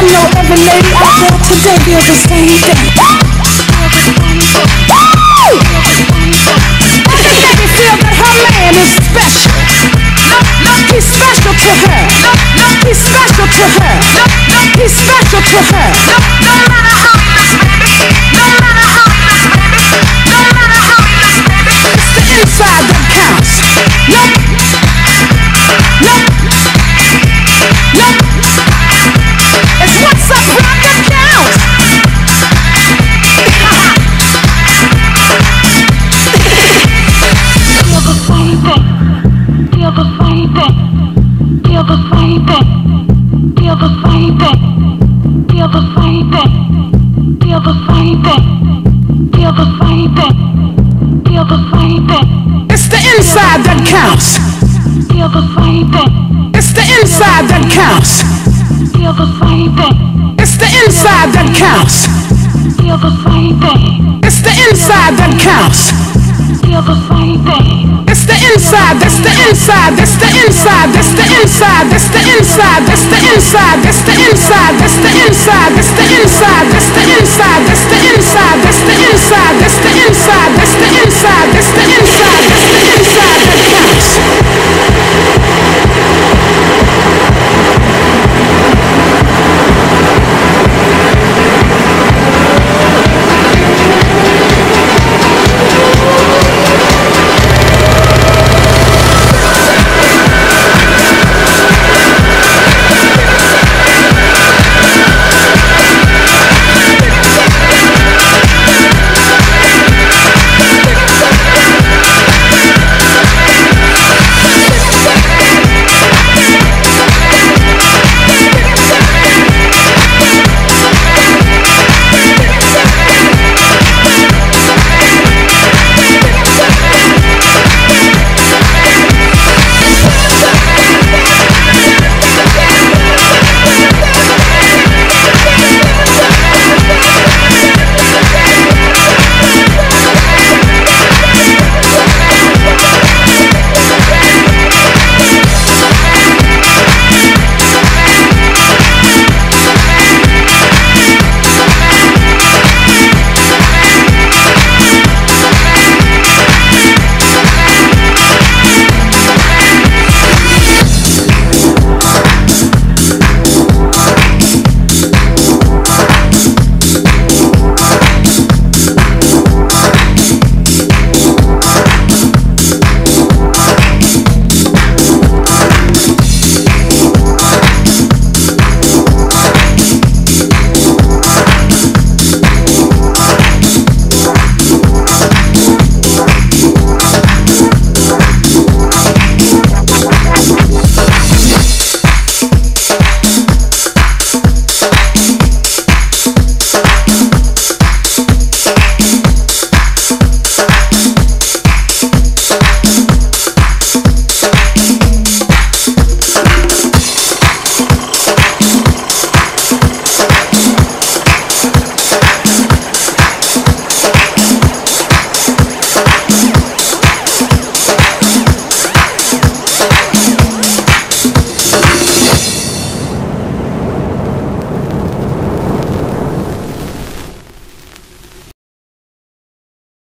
I know every lady out there today feels the same thing. Every feel that her man is special. He's special to her. He's special to her. He's special to her. No matter how much, baby. No matter how much, baby. No matter how much, baby. It's the inside that counts. Feel the same thing. Feel the same thing. Feel the same thing. Feel the same thing. Feel the same thing. Feel the same thing. It's the inside that counts. Feel the same thing. It's the inside that counts. Feel the same thing. It's the inside that counts. Feel the same thing. It's the inside that counts. It's the inside, It's the inside, It's the inside, It's the inside, It's the inside, It's the inside, It's the inside, It's the inside, It's the inside, It's the inside, It's the inside, that's the inside.